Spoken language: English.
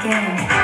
again.